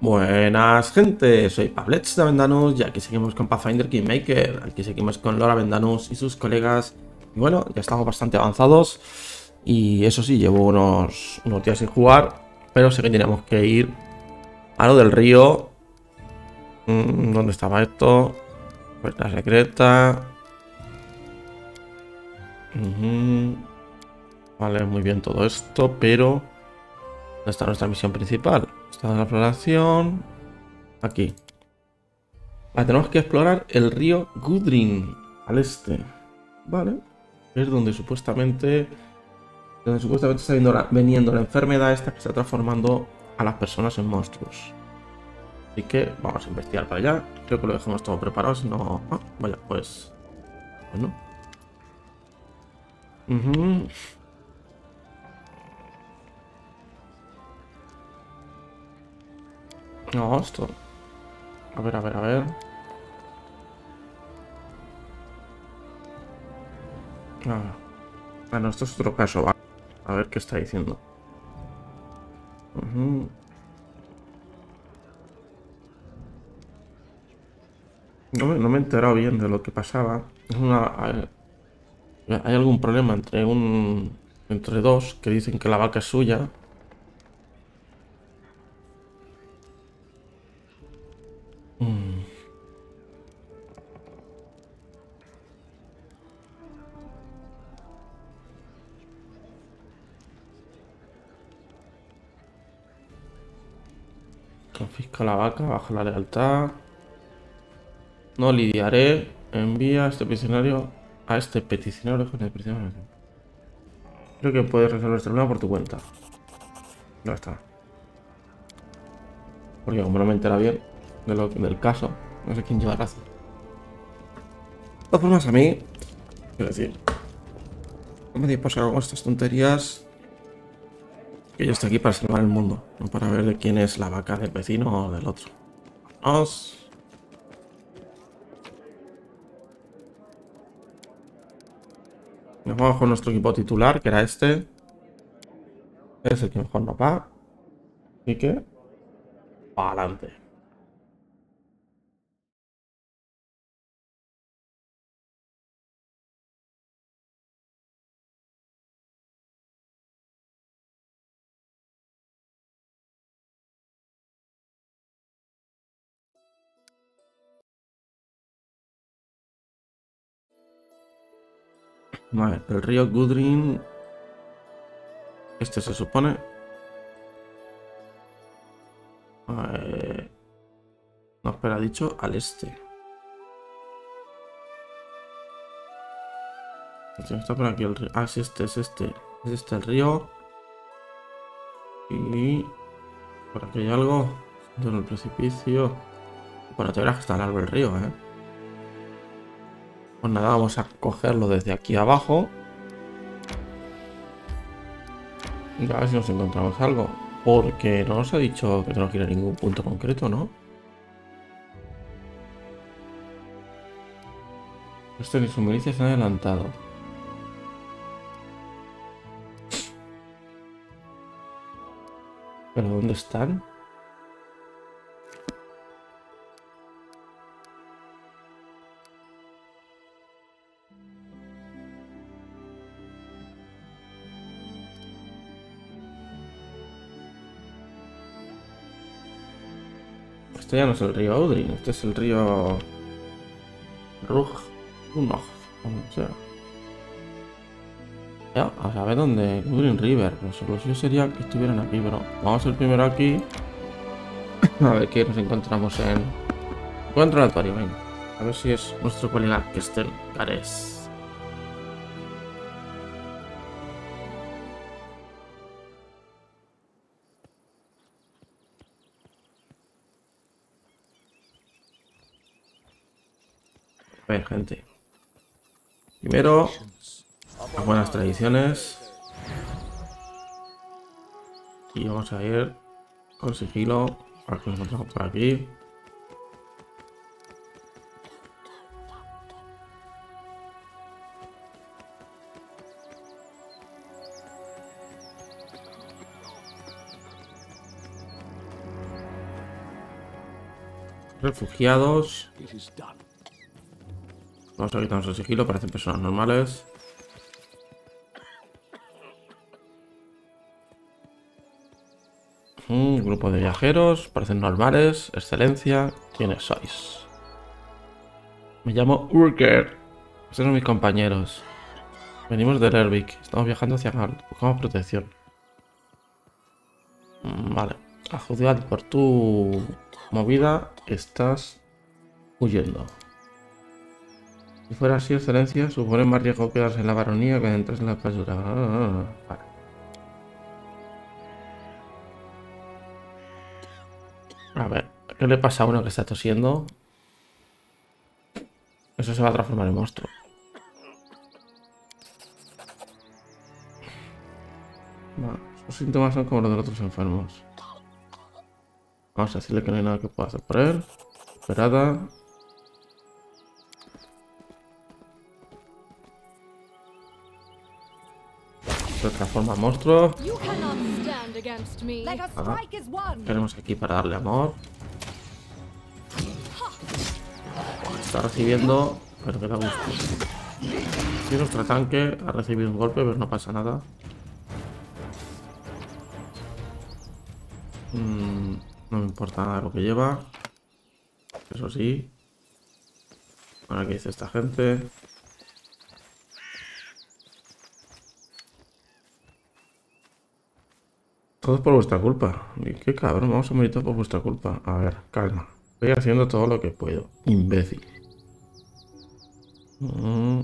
Buenas gente, soy Pablets de Avendanus y aquí seguimos con Pathfinder Kingmaker, aquí seguimos con Lora Avendanus y sus colegas. Y bueno, ya estamos bastante avanzados y eso sí, llevo unos, unos días sin jugar, pero sé que tenemos que ir a lo del río. Mm, ¿Dónde estaba esto? Puerta secreta. Ujú. Vale, muy bien todo esto, pero... ¿Dónde está nuestra misión principal? Está en la exploración. Aquí. Tenemos que explorar el río Gudrin. Al este. Vale. Es donde supuestamente... Donde supuestamente está la, viniendo la enfermedad esta que está transformando a las personas en monstruos. Así que vamos a investigar para allá. Creo que lo dejamos todo preparado, si no... Ah, vaya, pues... Bueno. No, esto... A ver, a ver, a ver. Ah. Bueno, esto es otro caso, va. A ver qué está diciendo. No me, no me he enterado bien de lo que pasaba. Es una, hay algún problema entre un... Entre dos que dicen que la vaca es suya. Confisca la vaca, baja la lealtad. No lidiaré. Envía este peticionario a este peticionario. Creo que puedes resolver este problema por tu cuenta. Ya está. Porque como no me entera bien de lo, del caso, no sé quién lleva razón. Formas, a mí, quiero decir, no me digas con estas tonterías. Que yo estoy aquí para salvar el mundo, no para ver de quién es la vaca del vecino o del otro. Vamos. Nos vamos con nuestro equipo titular, que era este. Es el que mejor nos va. Así que... Para adelante. Vale, el río Gudrin. Este se supone. Eh, No, espera, ha dicho al este. Este Está por aquí el río. Ah, es este, es este. Es este el río. Y. Por aquí hay algo. En el precipicio. Bueno, te verás que está largo el río, eh. Pues nada, vamos a cogerlo desde aquí abajo. Y a ver si nos encontramos algo. Porque no nos ha dicho que tenemos que ir a ningún punto concreto, ¿no? Esto ni su milicia se han adelantado. ¿Pero dónde están? Este ya no es el río Audrin, este es el río Rug Unog, como sea. Ya, a saber dónde Audrin River, lo suyo sería que estuvieran aquí, pero vamos a ir primero aquí. A ver qué nos encontramos en encuentro aleatorio, venga. A ver si es nuestro colega Kestel Cares. Gente. Primero, las buenas tradiciones. Y vamos a ir con sigilo. A ver qué encontramos por aquí. Refugiados. Vamos a quitarnos el sigilo, parecen personas normales. Un grupo de viajeros, parecen normales. Excelencia, ¿quiénes sois? Me llamo Urker. Estos son mis compañeros. Venimos de Lervik. Estamos viajando hacia Gal. Buscamos protección. Mm, vale. A juzgar por tu movida, estás huyendo. Si fuera así, excelencia, supone más riesgo quedarse en la baronía que entrar en la casura. vale. A ver, ¿qué le pasa a uno que está tosiendo? Eso se va a transformar en monstruo. Los síntomas son como los de los otros enfermos. Vamos a decirle que no hay nada que pueda hacer por él. Esperada. Transforma en monstruo. Tenemos aquí para darle amor. Está recibiendo, pero que da gusto. Si nuestro tanque ha recibido un golpe, pero no pasa nada. Mm, no me importa nada lo que lleva. Eso sí. Ahora que dice esta gente. Todo por vuestra culpa. Qué cabrón, vamos a morir por vuestra culpa. A ver, calma. Estoy haciendo todo lo que puedo. Imbécil. Mm.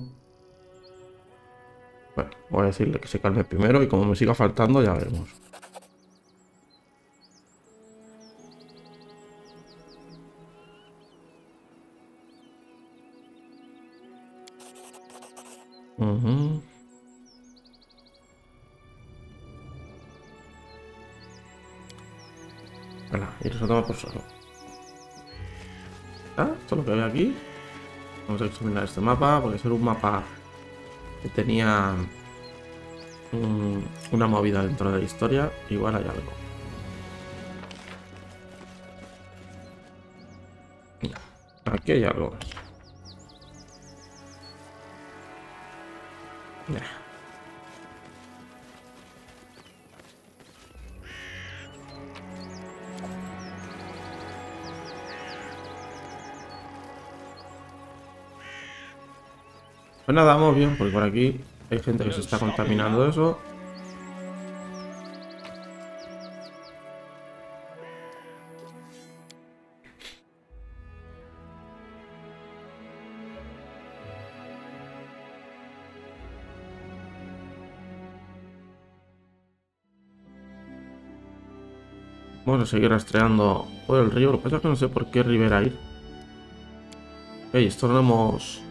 Bueno, voy a decirle que se calme primero y como me siga faltando ya veremos. Eso toma por solo. Esto es lo que veo aquí. Vamos a examinar este mapa, porque ser un mapa que tenía una movida dentro de la historia. Igual hay algo. Aquí hay algo. Pues nada, vamos bien, porque por aquí hay gente que se está contaminando eso. Vamos a seguir rastreando por el río. Lo que pasa es que no sé por qué Rivera ir. Ey, esto no hemos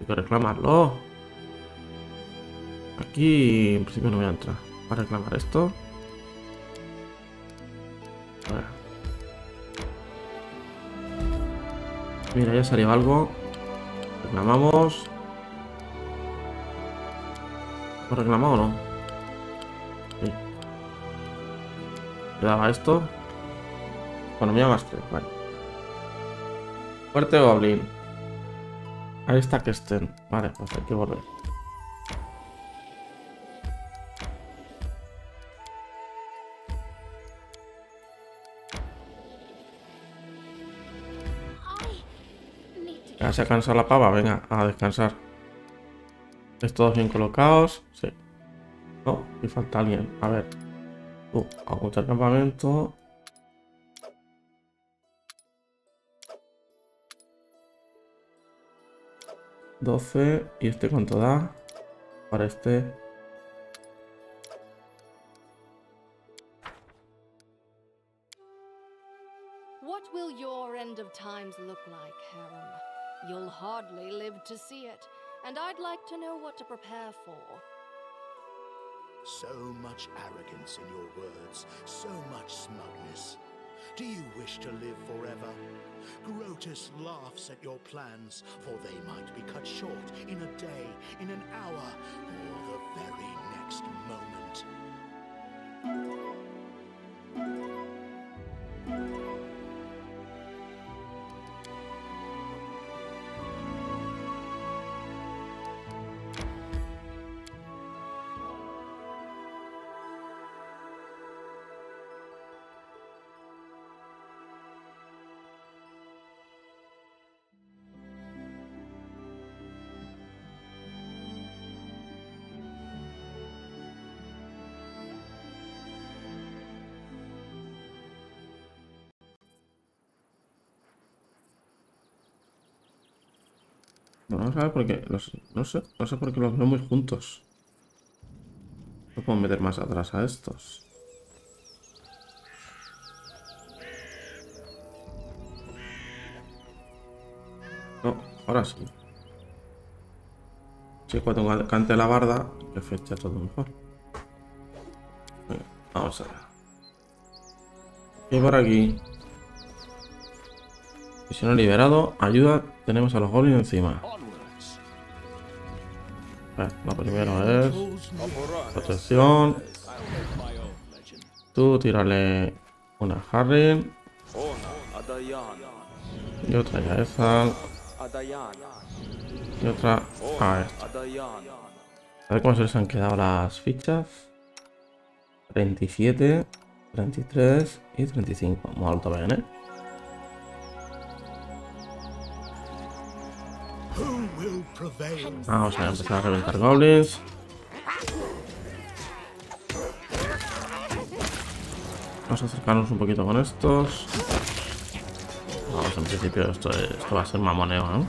hay que reclamarlo. Aquí en principio no voy a entrar. Para reclamar esto. Mira, ya salió algo. Reclamamos. ¿Lo reclamado o no? Sí. ¿Le daba esto? Economía más 3, vale. Fuerte Goblin. Ahí está que estén. Vale, pues hay que volver. Ya se ha cansado la pava, venga, a descansar. ¿Es todos bien colocados? Sí. No, y falta alguien. A ver. Uh, campamento. 12. ¿Y este cuánto da? Para este... What will your end of times look like, Harem? You'll hardly live to see it, and I'd like to know what to prepare for. So much arrogance in your words, so much smugness. Do you wish to live forever? Grotus laughs at your plans, for they might be cut short in a day, in an hour, or the very next moment. No, vamos a ver por qué. Los, no sé, no sé por qué los veo muy juntos. No puedo meter más atrás a estos. No, ahora sí. Sí, cuando cante la barda, que fecha todo mejor. Vamos a ver. Y por aquí. no liberado, ayuda, tenemos a los goblins encima. Ver, lo primero es protección. Tú tírale una Harry. Y otra ya esa. Y otra a esta. A ver cómo se les han quedado las fichas. 37, 33 y 35. Muy alto bien, ¿eh? Vamos a empezar a reventar goblins. Vamos a acercarnos un poquito con estos. Vamos, en principio esto, esto va a ser mamoneo, ¿no?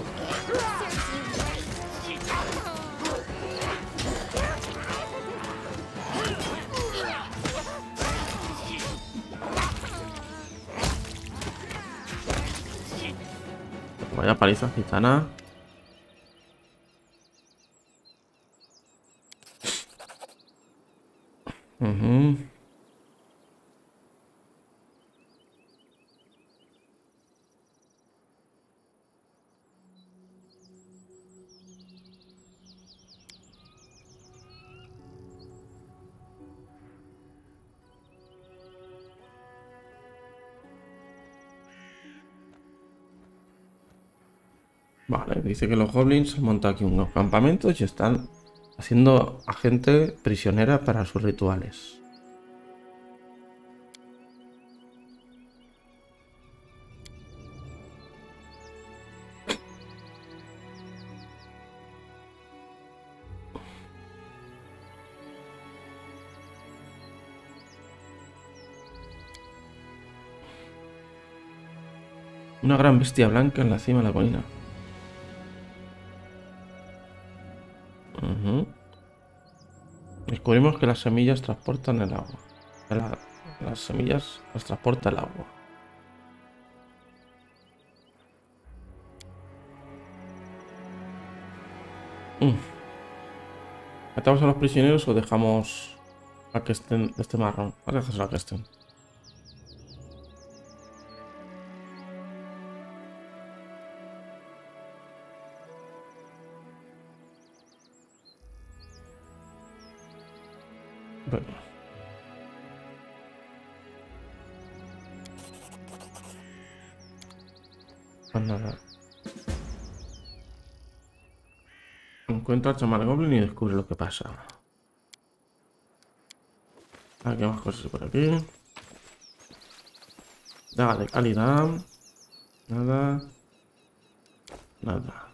Vaya paliza gitana. Vale, dice que los goblins han montado aquí unos campamentos y están haciendo a gente prisionera para sus rituales. Una gran bestia blanca en la cima de la colina. Descubrimos que las semillas transportan el agua. las semillas las transporta el agua. Mm. ¿Matamos a los prisioneros o dejamos a que estén este marrón? A dejar a que estén. Encuentra al chamar goblin y descubre lo que pasa. Aquí más cosas por aquí. Daga de calidad. Nada. Nada.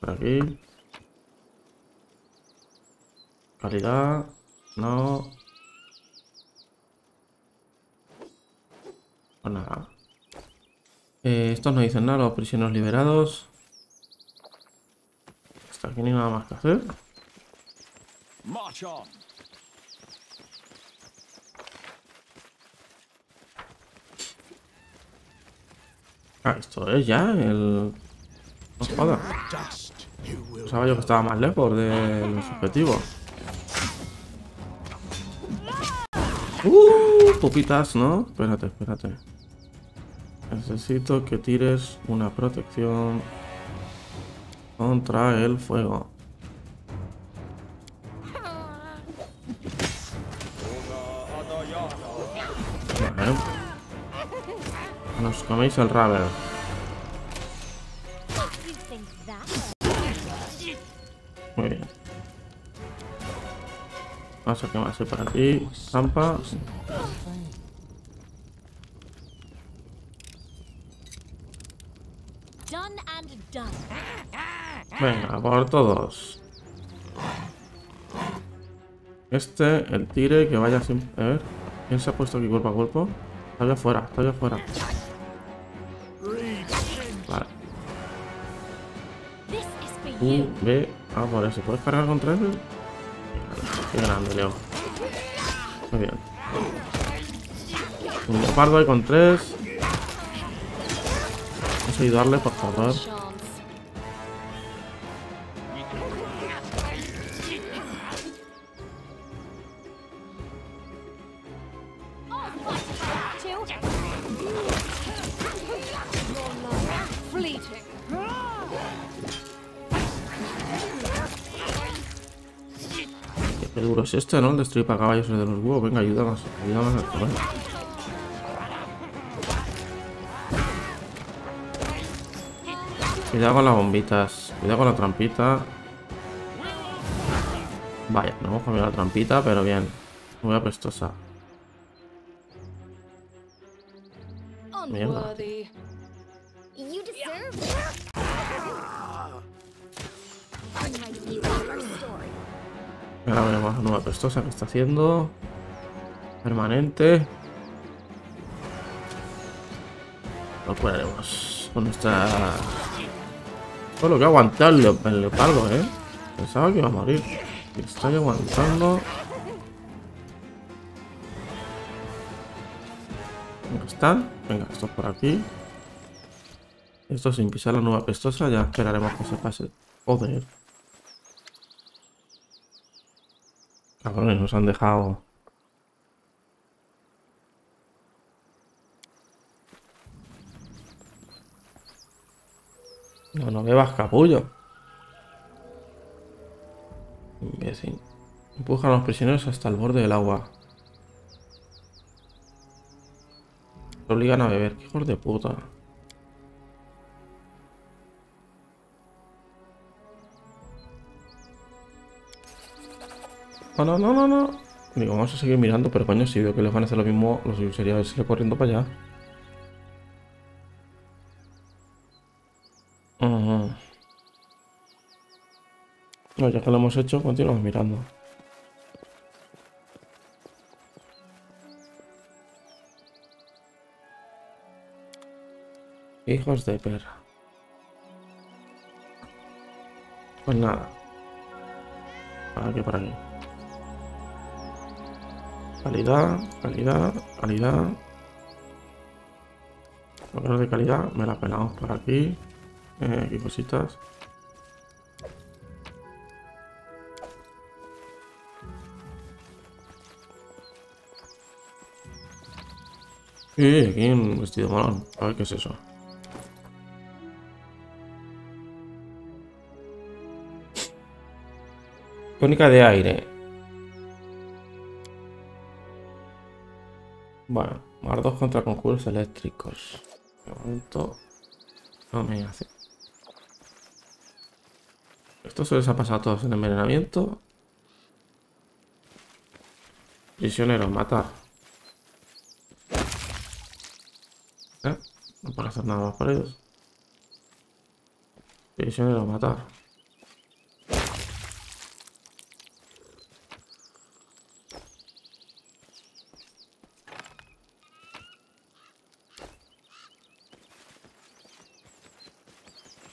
Por aquí. Calidad. No. Pues nada. Eh, estos no dicen nada, los prisioneros liberados. Hasta aquí ni nada más que hacer. Ah, esto es ya el... No joda. Pensaba yo que estaba más lejos de los objetivos. Uh, pupitas, ¿no? Espérate, espérate. Necesito que tires una protección contra el fuego. Vale. Nos coméis el raver. Muy bien. Vamos a quemarse por aquí. Trampa. Venga, por todos. Este, el tire, que vaya sin... A ver, ¿quién se ha puesto aquí cuerpo a cuerpo? Está allá afuera, está allá afuera. Vale. U, B. Ah, por eso. ¿Puedes cargar contra él? Qué grande, Leo. Muy bien. Un leopardo ahí con tres. Vamos a ayudarle, por favor. Qué duro es este, ¿no? El destruir para caballos de los huevos. Venga, ayúdanos. Ayúdanos a comer. Cuidado con las bombitas. Cuidado con la trampita. Vaya, no hemos comido la trampita, pero bien. Muy apestosa. Mierda. Ahora veremos la nueva apestosa que está haciendo. Permanente. Lo curaremos con nuestra... Todo lo que ha aguantado el, leo- el leopardo, ¿eh? Pensaba que iba a morir. Y Está ahí aguantando. ¿Dónde están? Venga, estos por aquí. Esto sin pisar la nueva pestosa, ya esperaremos que se pase. Joder. Cabrones, nos han dejado. No, no bebas capullo. Imbécil. Empujan a los prisioneros hasta el borde del agua. Lo obligan a beber. Hijos de puta. No, no, no, no, no. Digo, vamos a seguir mirando, pero coño, si veo que les van a hacer lo mismo, lo suyo sería irse corriendo para allá. Ujú. No, ya que lo hemos hecho, continuamos mirando. Hijos de perra. Pues nada. Por aquí, por aquí. Calidad, calidad, calidad. Es de calidad, me la pelamos por aquí. Eh, aquí cositas. Eh, aquí un vestido molón. A ver qué es eso. Tónica de aire. Bueno, más dos contra conjuros eléctricos. De momento no me hace. Esto se les ha pasado a todos en envenenamiento. Prisionero, matar. ¿Eh? No puedo hacer nada más por ellos. Prisionero, matar.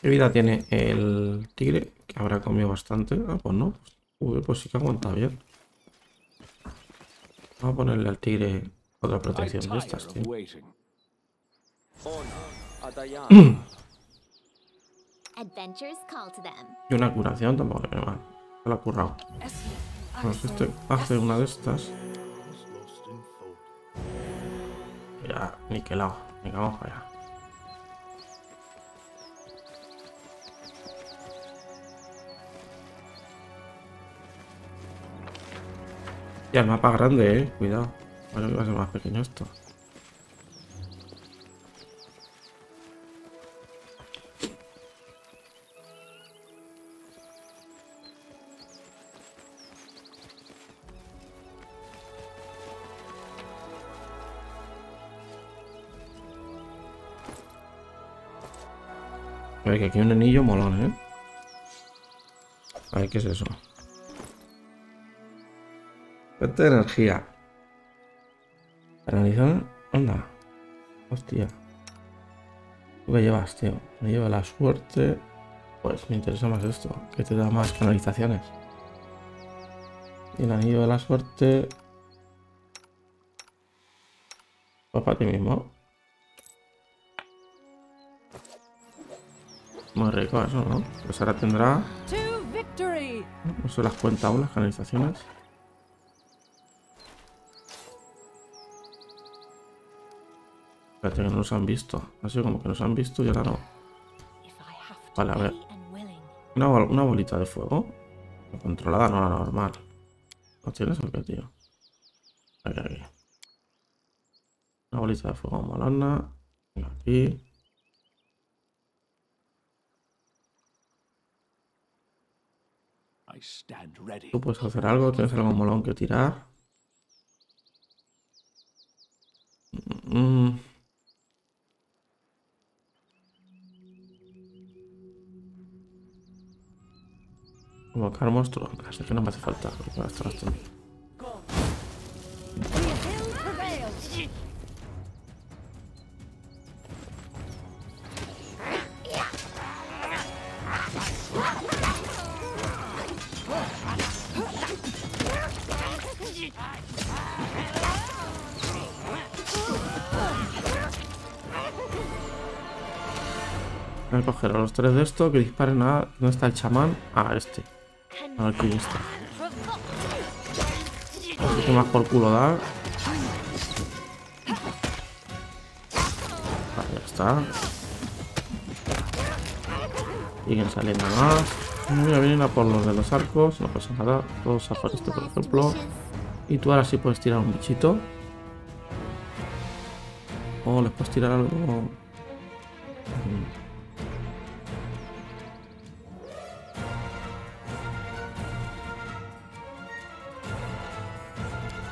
¿Qué vida tiene el tigre? Que habrá comido bastante. Ah, pues no. Uy, pues sí que aguanta bien. Vamos a ponerle al tigre otra protección de estas, tío. Y una curación tampoco le viene mal. Se lo ha currado. Pues este hace una de estas. Ya, niquelado. Venga, vamos para allá. Ya, el mapa grande, eh. Cuidado. Bueno, va a ser más pequeño esto. A ver, que aquí hay un anillo molón, ¿eh? A ver, ¿qué es eso? Fuente de energía. Analizar. Anda. Hostia. ¿Tú qué llevas, tío? Me lleva la suerte. Pues me interesa más esto, que te da más canalizaciones. Y el anillo de la suerte. Pues para ti mismo. Muy rico eso, ¿no? Pues ahora tendrá. No se las cuenta aún las canalizaciones. Espérate que no nos han visto. Ha sido como que nos han visto y ahora no. Vale, a ver. Una, bol- una bolita de fuego. Controlada, no la normal. ¿No tienes o qué, tío? Aquí, aquí. Una bolita de fuego molona. Aquí. I stand ready. Tú puedes hacer algo, tienes algo molón que tirar. Mm. Convocar monstruo. Así que no me hace falta. porque! Voy a coger a los tres de esto que disparen a. ¿Dónde está el chamán? A este. A ver quién está. Que más por culo. Vale, ya está. Siguen saliendo más. Vienen a por los de los arcos. No pasa nada. Todos a por este, por ejemplo. Y tú ahora sí puedes tirar un bichito. O les puedes tirar algo.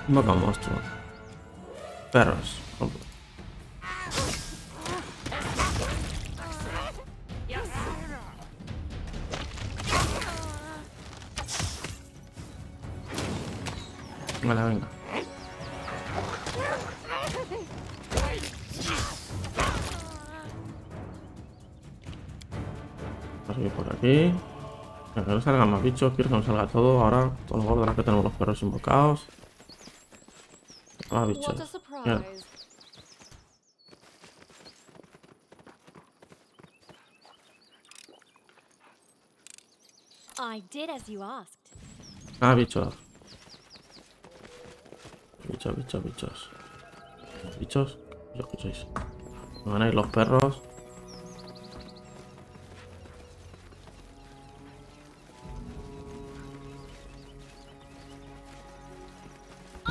Un monstruo. Perros. Vale, venga. Vamos a seguir por aquí. Que no salgan más bichos, quiero que nos salga todo. Ahora, todos los gordos que tenemos los perros invocados. Más bichos. What! I did as you asked. Ah, bichos. Bichos, bichos, bichos. Van a ir los perros.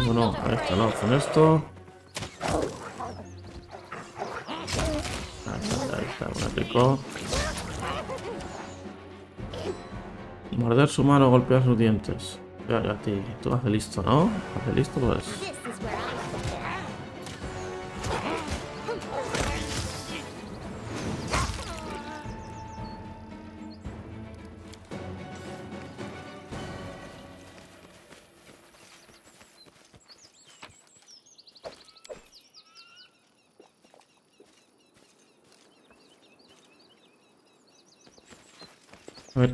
No, no, a esto no, con esto. Ahí está, ahí está, un pico. Morder su mano, golpear sus dientes. Ya, ya, ti. Tú haces listo, ¿no? Haces listo, pues.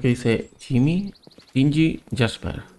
Dice Jimmy, Shinji, Jasper.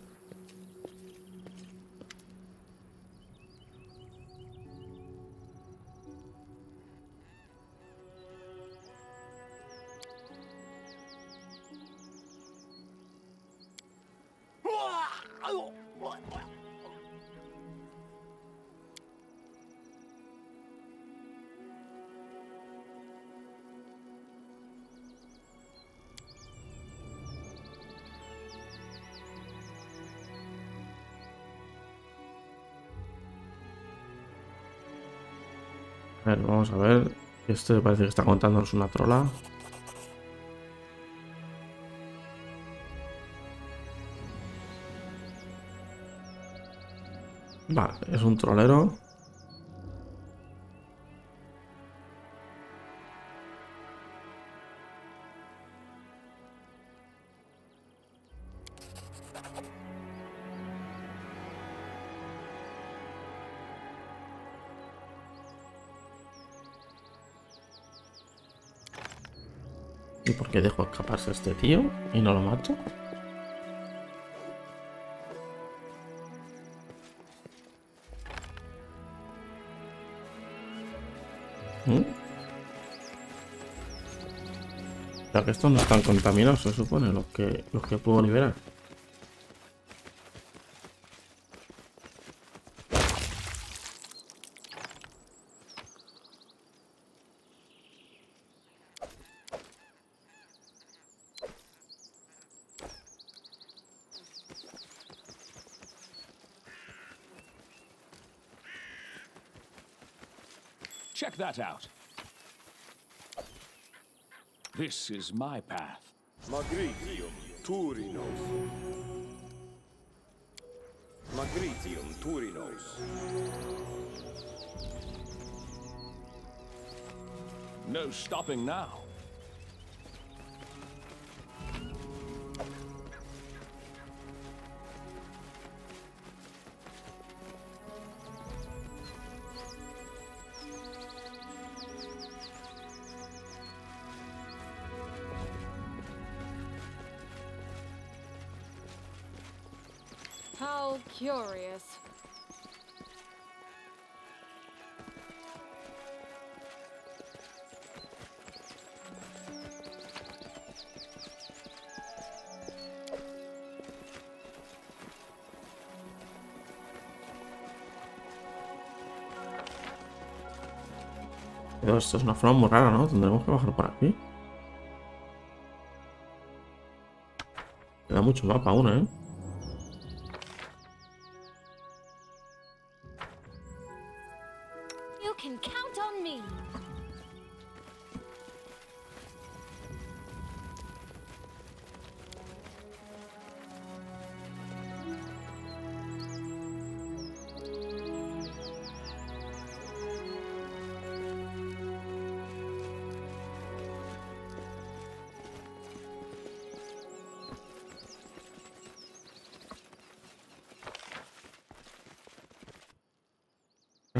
Vamos a ver. Este parece que está contándonos una trola. Vale, es un trolero. ¿Y por qué dejo escaparse a este tío y no lo mato? ¿Mm? O sea que estos no están contaminados, se supone, los que, los que puedo liberar. This is my path. Magritium Turinos. Magritium Turinos. No stopping now. Esto es una forma muy rara, ¿no? Tendremos que bajar por aquí. Queda mucho mapa aún, ¿eh?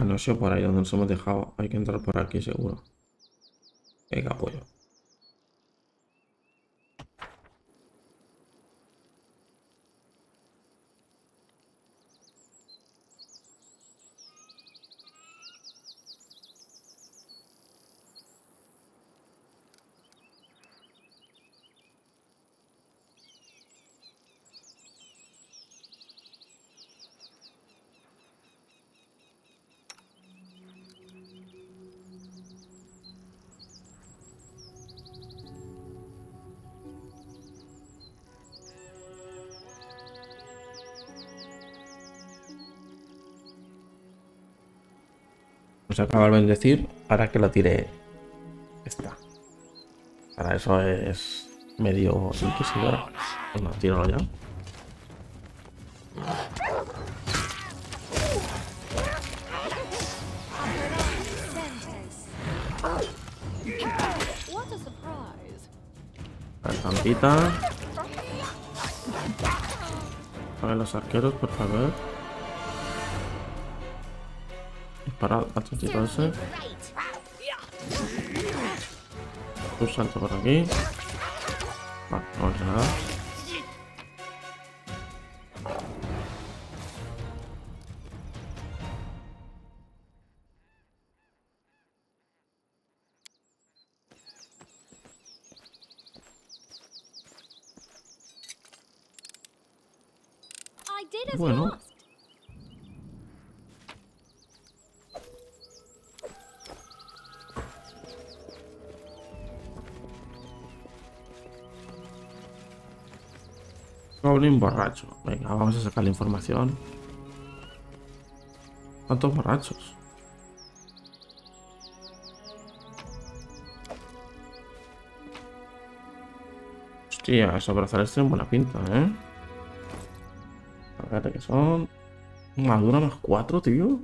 No sé por ahí donde nos hemos dejado. Hay que entrar por aquí seguro. Venga, apoyo. Nos acaba de bendecir para que lo tire esta. Para eso es medio inquisidora. Bueno, tíralo ya. What a surprise. La estampita. A los arqueros, por favor. Disparad al tontito ese. Un salto por aquí. Vale, vamos a nada. Venga, vamos a sacar la información. ¿Cuántos borrachos? Hostia, esos brazales tienen buena pinta, ¿eh? Fíjate que son... Madura más cuatro, tío.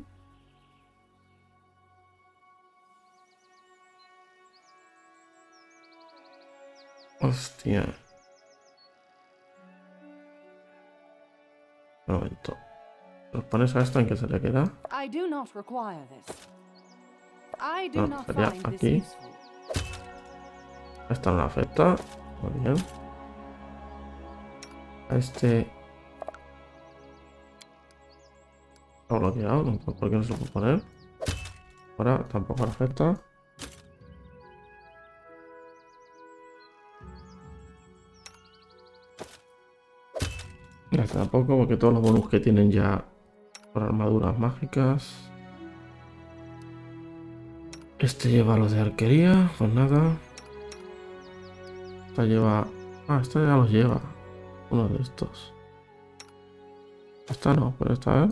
Hostia. Un momento. ¿Los pones a esto en que se le queda? No, not sería aquí. Esta no le afecta. Muy bien. A este... Lo he bloqueado. ¿Por qué no se puede poner? Ahora tampoco le afecta. Tampoco, porque todos los bonus que tienen ya por armaduras mágicas. Este lleva los de arquería, pues nada. Esta lleva... Ah, esta ya los lleva. Uno de estos. Esta no, pero esta, ¿eh?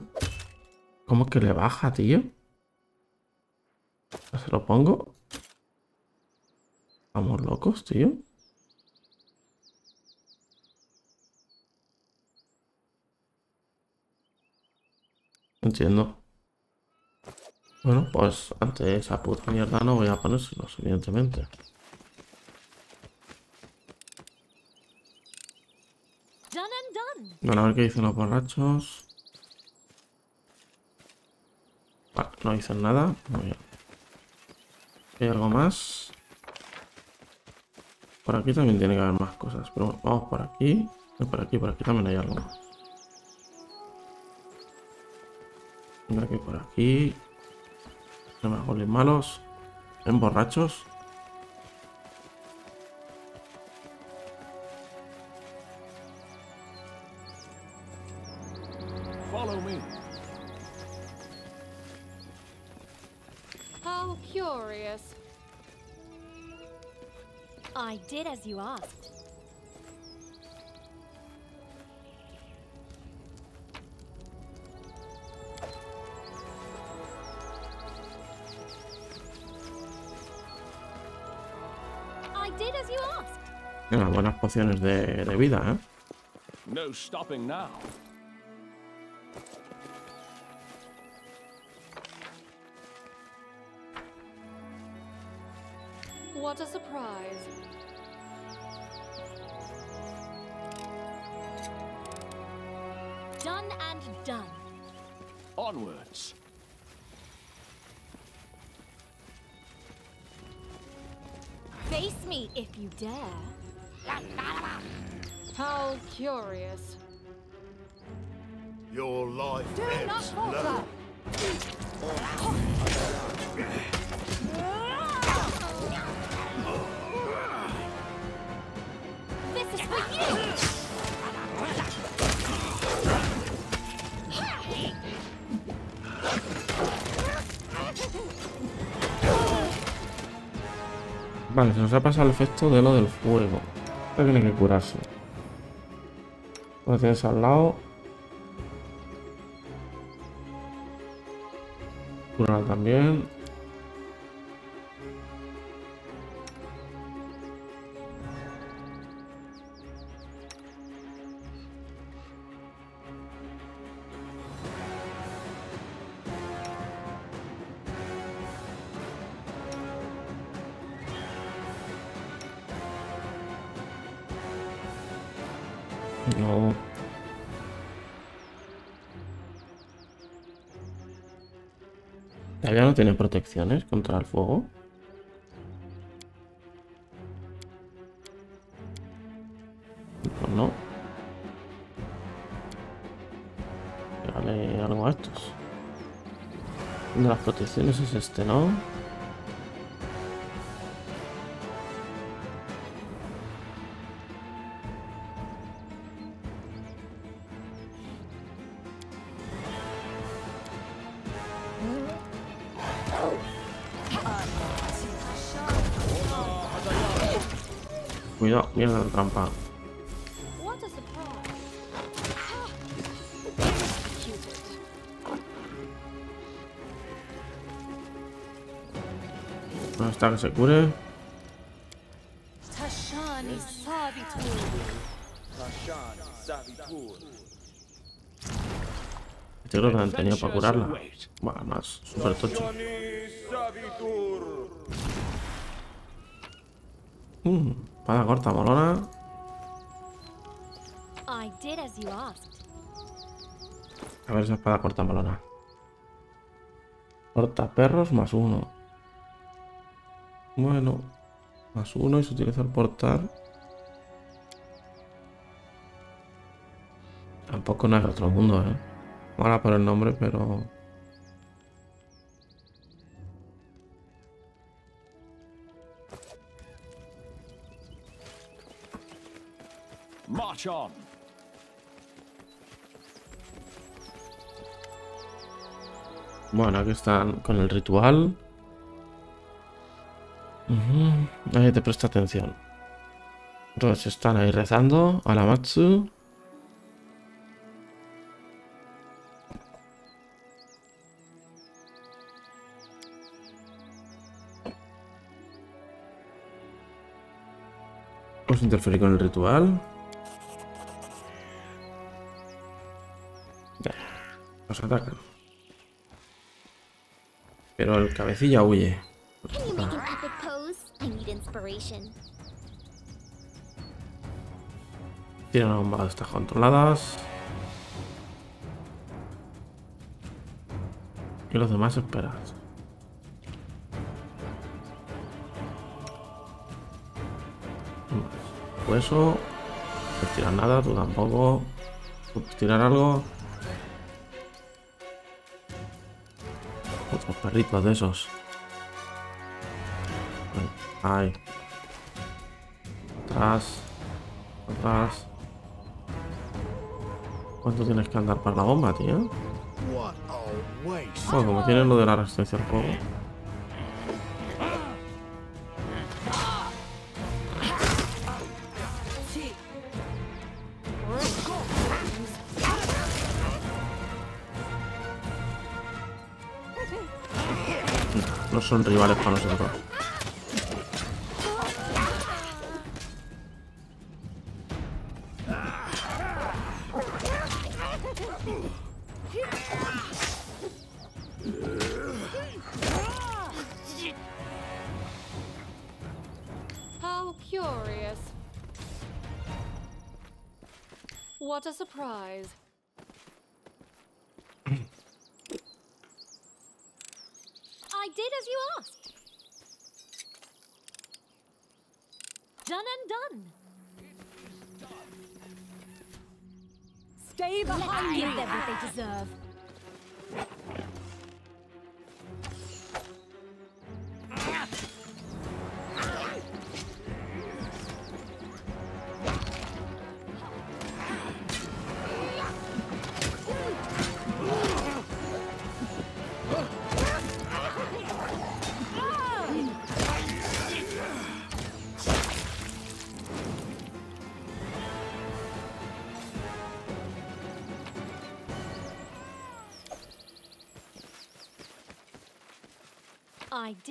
¿Cómo que le baja, tío? ¿Se lo pongo? Estamos locos, tío. Entiendo. Bueno, pues ante esa puta mierda no voy a ponérselos, evidentemente. Bueno, a ver qué dicen los borrachos. Vale, no dicen nada. Muy bien. ¿Hay algo más? Por aquí también tiene que haber más cosas. Pero bueno, vamos por aquí. Y por aquí, por aquí también hay algo más. Mira que por aquí. No me goles malos. En borrachos. How curious. I did as you asked. Mira, buenas pociones de, de vida, ¿eh? No stopping now. What a surprise. Done and done. Onwards. Face me if you dare. Curious. Your life Do not ebbs falter. low. This is for you! Vale, se nos ha pasado el efecto de lo del fuego. Esto tiene que curarse. Lo tienes al lado. Tiene protecciones contra el fuego? Pues no. Dale algo a estos. Uno de las protecciones es este, ¿no? Cuidado, mierda de trampa. What a surprise. Executed. ¿Dónde está que se cure? Este creo que la han tenido para curarla. Bueno, más super tocho. Mm, espada corta, molona. A ver esa espada corta, molona. Corta perros más uno. Bueno. Más uno y se utiliza el portal. Tampoco no es otro mundo, eh. Mola por el nombre, pero. March on. Bueno, aquí están con el ritual. Ujú, Nadie te presta atención. Entonces están ahí rezando a la Matsu. A interferir con el ritual. Nos atacan. Pero el cabecilla huye. Tienen una bomba de estas controladas. Y los demás esperan. Hueso. No puedes tirar nada, tú tampoco. ¿Tú puedes tirar algo? Otros perritos de esos. Ay. Atrás. Atrás. ¿Cuánto tienes que andar para la bomba, tío? Bueno, como tienen lo de la resistencia al fuego. Son rivales para nosotros.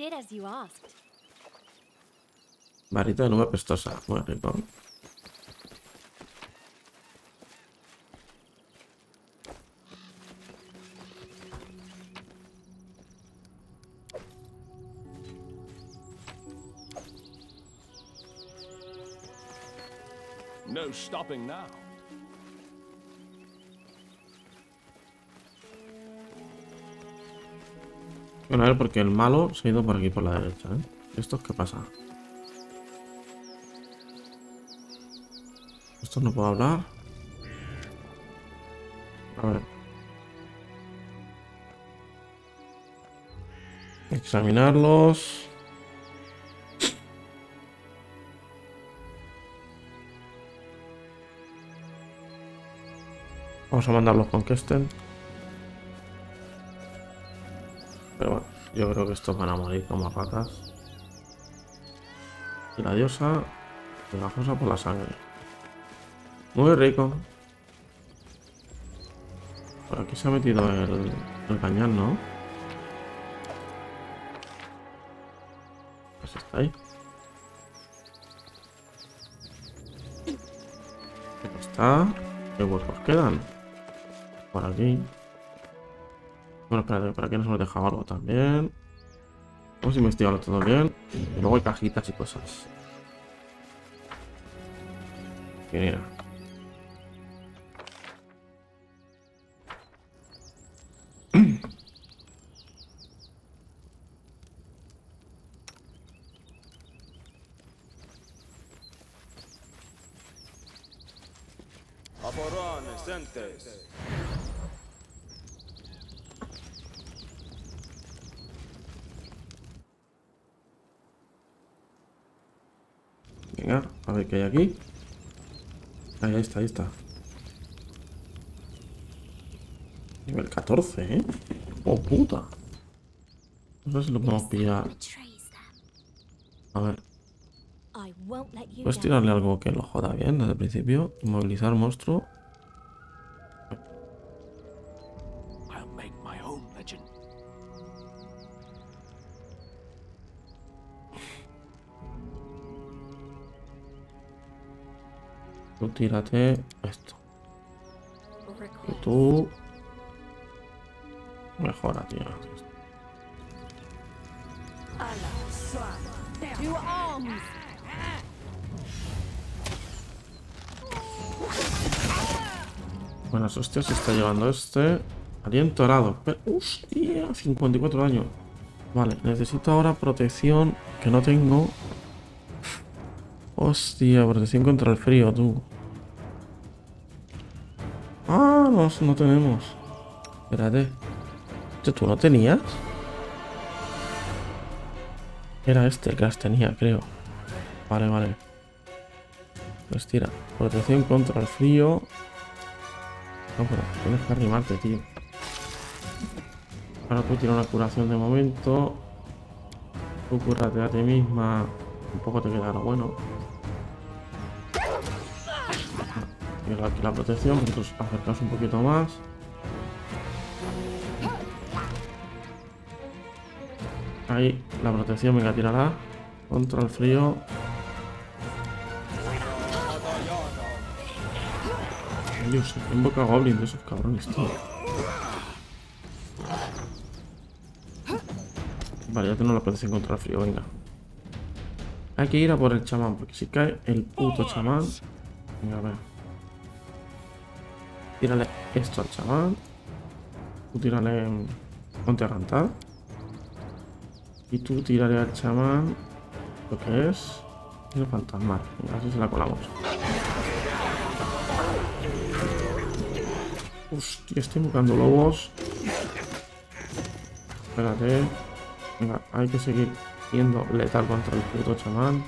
Did as you asked. Varita de nube pestosa. Muy rico. No stopping now. Bueno, a ver, porque el malo se ha ido por aquí, por la derecha, ¿eh? ¿Esto qué pasa? Esto no puedo hablar. A ver. Examinarlos. Vamos a mandarlos con Kesten. Yo creo que estos van a morir como ratas. Y la diosa, pegajosa por la sangre. Muy rico. Por aquí se ha metido el, cañón, ¿no? Pues está ahí. Ahí está. ¿Qué huecos quedan? Por aquí. Bueno, espérate, por aquí nos hemos dejado algo también. Vamos a investigarlo todo bien. Y luego hay cajitas y cosas. Y mira. Aquí. Ahí está, ahí está. Nivel 14, ¿eh? Oh, puta. No sé si lo podemos pillar. A ver. Puedes tirarle algo que lo joda bien desde el principio. Inmovilizar monstruo. Tú tírate esto. Y tú... Mejora, tío. Buenas hostias, se está llevando este. Aliento arado. Hostia, 54 daño. Vale, necesito ahora protección que no tengo. Hostia, protección contra el frío, tú. No, no tenemos. Espérate. Esto ¿Tú no tenías? Era este que las tenía, creo. Vale, vale. Pues tira. Protección contra el frío. No, pero tienes que arrimarte, tío. Ahora tú tienes una curación de momento. Tú cúrate a ti misma. Un poco te quedará bueno. Aquí la protección, vosotros acercaos un poquito más. Ahí, la protección, venga, tirará. Contra el frío. Dios, invoca Goblin de esos cabrones, tío. Vale, ya tengo la protección contra el frío, venga. Hay que ir a por el chamán, porque si cae el puto chamán... Venga, a ver. Tírale esto al chamán. Tú tírale... Ponte a. Y tú tírale al chamán... Lo que es... El fantasmal. Venga, así se la colamos. Hostia, estoy buscando lobos. Espérate. Venga, hay que seguir yendo letal contra el puto chamán.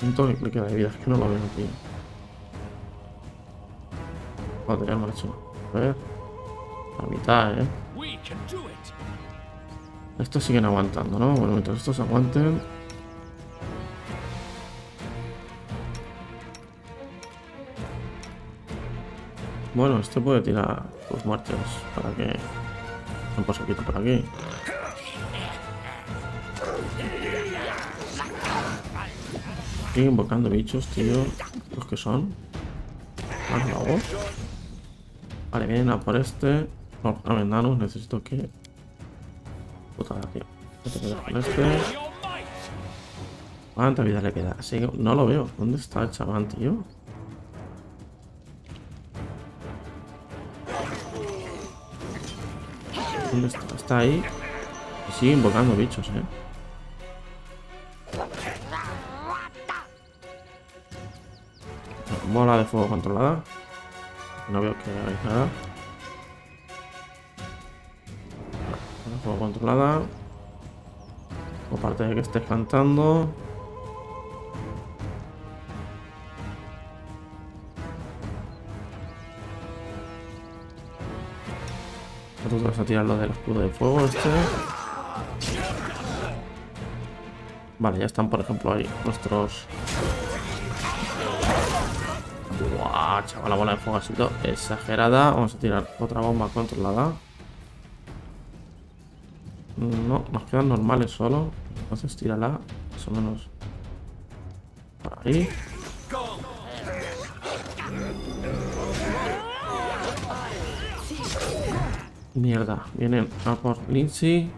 ¿Cuánto le queda de vida? Es que no lo veo, tío. Joder, macho. A ver. La mitad, eh. Estos siguen aguantando, ¿no? Bueno, mientras estos aguanten. Bueno, este puede tirar tus muertes para que. Un poquito por aquí. Sigue invocando bichos, tío. ¿Los que son? Más lobos. Vale, vienen a por este. No, a ver, Nanus, necesito que Puta, tío. Con este. ¿Cuánta vida le queda? Sigue- No lo veo. ¿Dónde está el chamán, tío? ¿Dónde está? Está ahí. Y sigue invocando bichos, eh. Bola de fuego controlada. No veo que hay nada. Fuego controlada. Aparte de que estés cantando. Tú te vas a tirar lo del escudo de fuego este. Vale, ya están, por ejemplo, ahí nuestros... Chaval, la bola de fuego ha sido exagerada. Vamos a tirar otra bomba controlada. No, nos quedan normales solo. Entonces tírala, más o menos. Por ahí. Mierda, vienen a por Lindsay.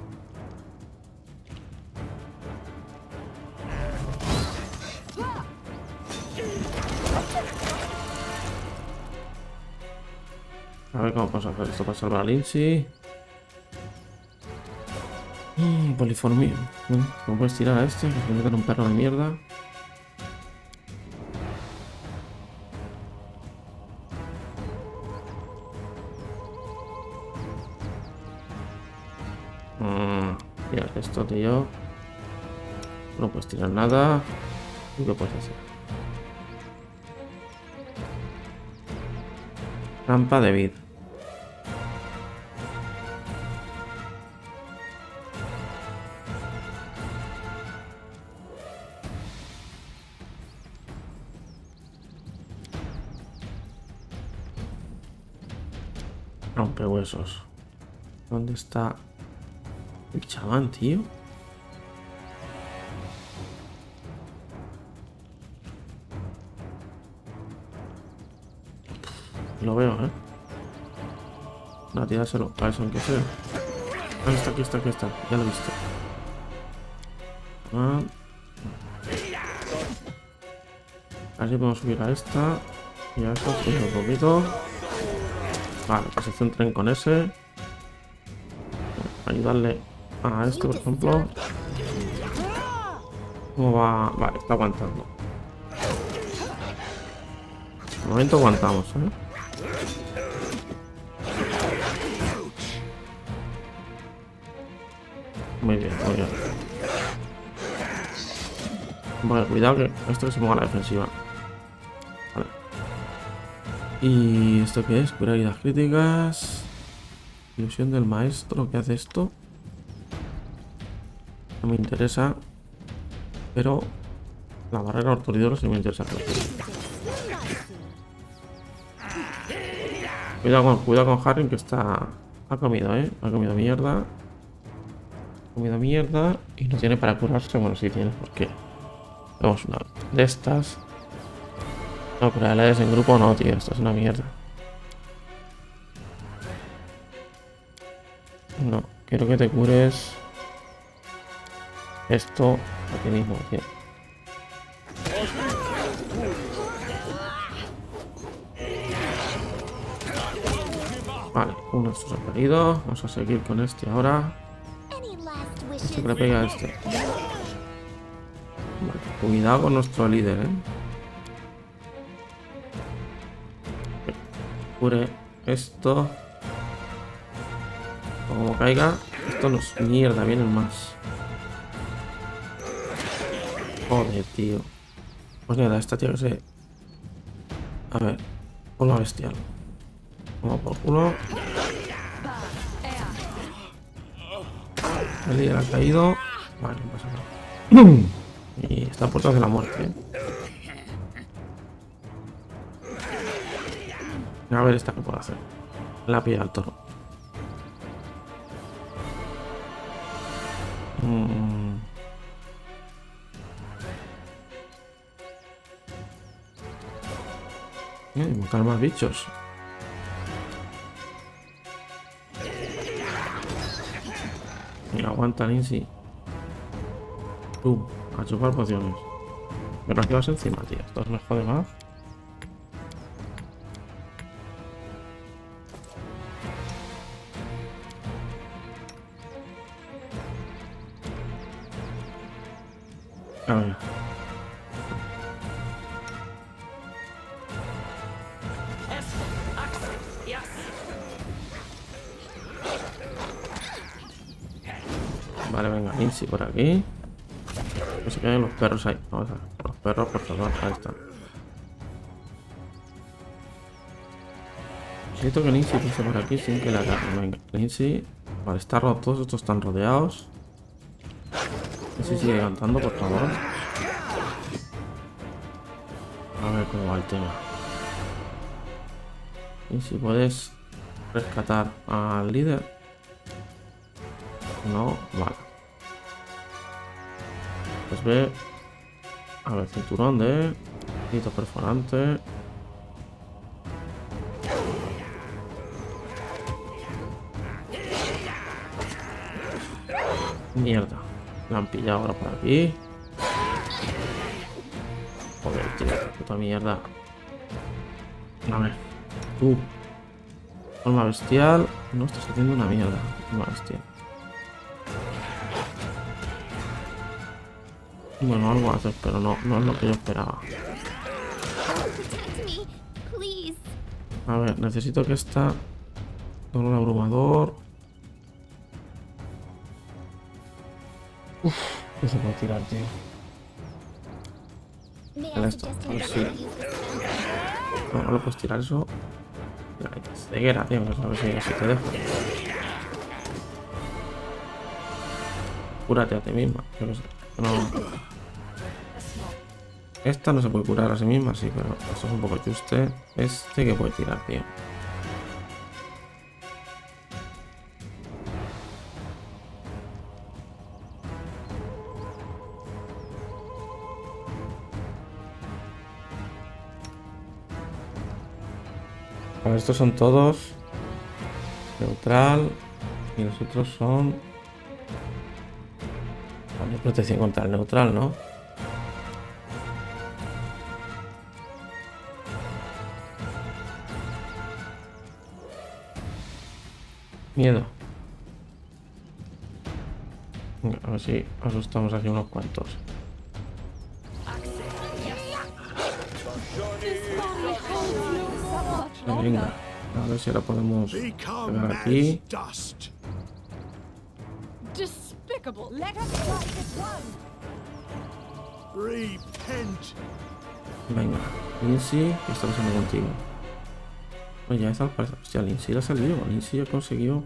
para salvar a Lindsay. Mm, poliformio. ¿Cómo puedes tirar a este? Que se me un perro de mierda. Mm, esto, tío. No puedes tirar nada. ¿Y qué puedes hacer? Rampa de vida. Rompehuesos. ¿Dónde está el chamán, tío? Lo veo, ¿eh? No, tíraselo. Para eso, aunque sea. Ah, está aquí, está aquí, está. Ya lo he visto. Ah. A si podemos subir a esta. Y a esta, subir un poquito. Vale, pues se centren con ese. Ayudarle a este, por ejemplo. ¿Cómo va? Vale, está aguantando. De momento aguantamos, ¿eh? Muy bien, muy bien. Vale, cuidado que esto se ponga a la defensiva. ¿Y esto qué es? Cura heridas críticas. Ilusión del maestro. ¿Qué hace esto? No me interesa. Pero la barrera ortolidoro sí me interesa. Cuidado con, cuidado con Harry que está... Ha comido, ¿eh? Ha comido mierda. Ha comido mierda y no tiene para curarse. Bueno, sí tiene, porque... Vamos una de estas. No, pero es en grupo no, tío. Esto es una mierda. No, quiero que te cures esto a ti mismo, tío. Vale, uno de estos ha perdido. Vamos a seguir con este ahora. Este que le pega a este. Cuidado con nuestro líder, eh. Cure esto. Como caiga, esto nos mierda, vienen más. Joder, tío. Pues nada, esta tía que se. A ver, una bestial. Vamos por culo. El líder ha caído. Vale, no pasa nada. Y está a puertas de la muerte. ¿eh? A ver esta que puedo hacer. La pilla al toro. Mm. Eh, invocar más bichos. Mira, aguanta Lindsay. Pum, a chupar pociones. Pero aquí vas encima, tío. Esto me jode más. Lindsay por aquí. Que se queden los perros ahí. Vamos a ver. Los perros, por favor. Ahí están. Necesito que Lindsay pase por aquí sin que la agarren. Venga, Lindsay. Vale, está roto. Todos estos están rodeados. Lindsay sigue cantando, por favor. A ver cómo va el tema. Y si puedes rescatar al líder. No, vale. Pues ve. A ver, cinturón de. Hito perforante. Mierda. La han pillado ahora por aquí. Joder, tío, puta mierda. A ver. Tú. Forma bestial. No estás haciendo una mierda. Forma bestial. Bueno, algo haces, pero no, no es lo que yo esperaba. A ver, necesito que esta... Dolor abrumador. ¿Qué se puede tirar, tío? I esto, suggest a ver si-? No, no lo puedes tirar eso. Mira, Ceguera, tío. A ver si, si te dejo. Cúrate a ti misma. Yo qué sé. No. Esta no se puede curar a sí misma, sí, pero esto es un poco juste. Este que puede tirar, tío. Ver, estos son todos neutral y los otros son protección contra el neutral, ¿no? Miedo. Venga, A ver si asustamos aquí unos cuantos. Venga, a ver si ahora podemos pegar aquí. Venga, Lindsay, ¿qué está pasando contigo? Oye, ya está, parece- hostia, Lindsay ha salido. Lindsay ha conseguido.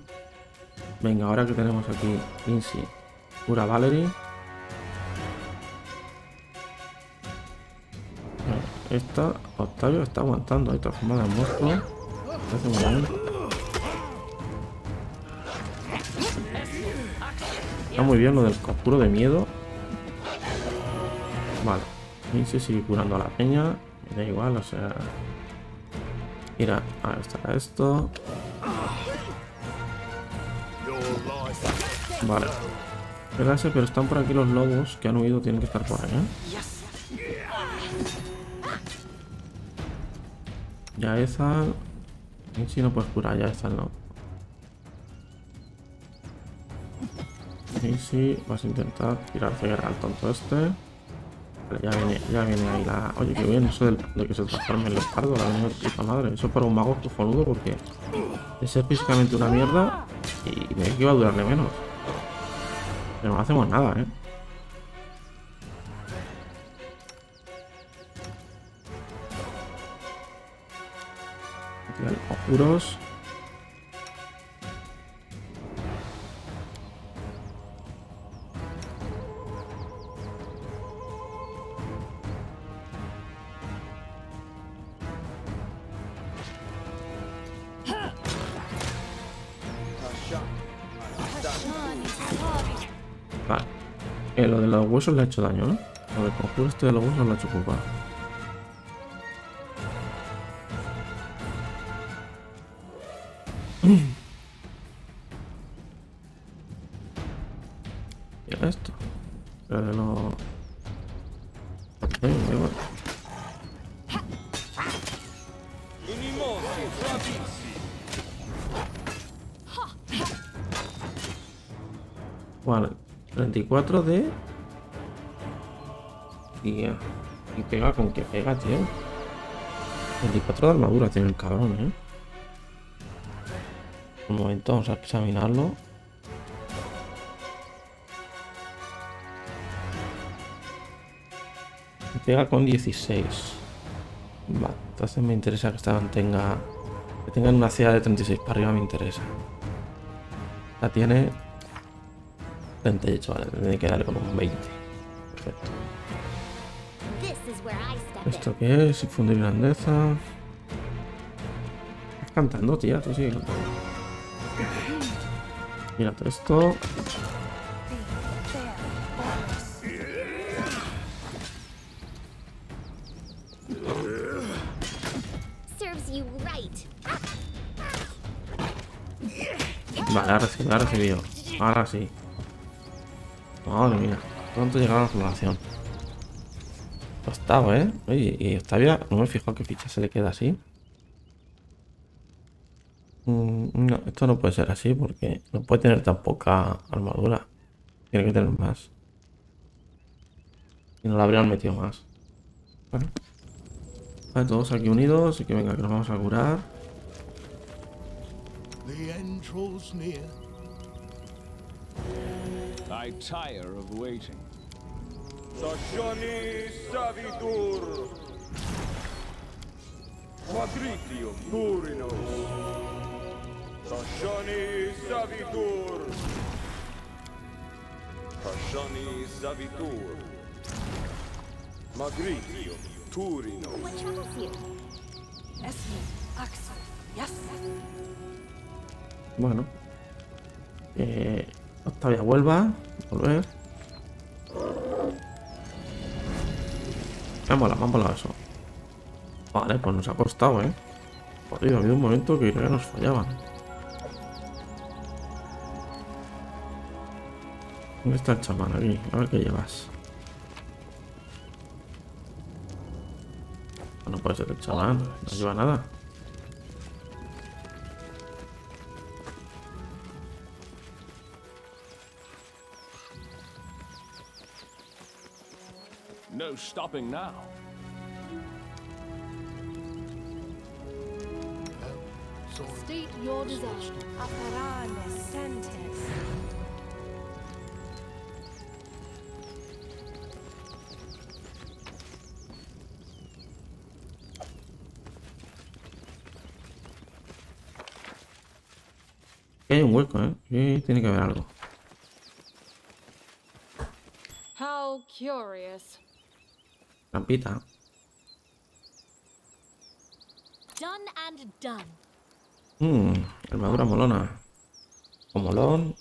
Venga, ahora que tenemos aquí Lindsay, cura Valerie. Vale, Esta, Octavio está aguantando ahí transformada en monstruo. Está muy bien lo del conjuro de miedo. Vale. Lindsay sigue curando a la peña. Me da igual, o sea. Mira, ahí está esto. Vale. Espérase, pero están por aquí los lobos que han huido, tienen que estar por ahí, ¿eh? Ya esa. Si no puedes curar, ya esa no. Y si vas a intentar tirar ceguera al tonto este. Vale, ya viene, ya viene ahí la. Oye, qué bien, eso de que se transforme en leopardo, la puta madre. Eso para un mago es cojonudo porque es ser físicamente una mierda y me que iba a durarle menos. Pero no hacemos nada, eh. Tirar los huesos le ha hecho daño, ¿no? Lo del conjuro este de los huesos le ha hecho culpa. Mira esto. Pero de lo... Eh, igual. Vale, 34 de... pega con que pega, tío. 24 de armadura tiene el cabrón, ¿eh? Un momento, vamos a examinarlo. Pega con 16. Vale, entonces me interesa que esta mantenga... Que tengan una ciudad de 36 para arriba me interesa. La tiene 38, vale, que darle con un 20. ¿Esto qué es? Infundir grandeza. Estás cantando, tía, tú sigue cantando. Mira todo esto. Vale, ha recibido, ha recibido. Ahora sí. Madre mía. Pronto llegará la floración. Octavo, ¿eh? Oye, y Octavia, no me he fijado qué ficha se le queda así. Mm, no, esto no puede ser así porque no puede tener tan poca armadura. Tiene que tener más. Y no la habrían metido más. Vale, todos aquí unidos. Y que venga, que nos vamos a curar. I tire of waiting. Tashani Savitur. Patritium Turinos. Tashani Savitur. Tashani Savitur. Magritium Turinos. What troubles you? Esme, Axel, yes. Bueno. Eh, Octavia vuelva. Volver. Me ha molado, eso. Vale, pues nos ha costado, ¿eh? Joder, ha habido un momento que que nos fallaban. ¿Dónde está el chamán? Aquí, a ver qué llevas. Ah, No puede ser el chamán, no lleva nada. No stopping now. State your desire. Aparane sentes. Aquí hay un hueco, ¿eh? Aquí tiene que haber algo. How curious. Trampita. Done and done. Mmm, armadura molona. O molón.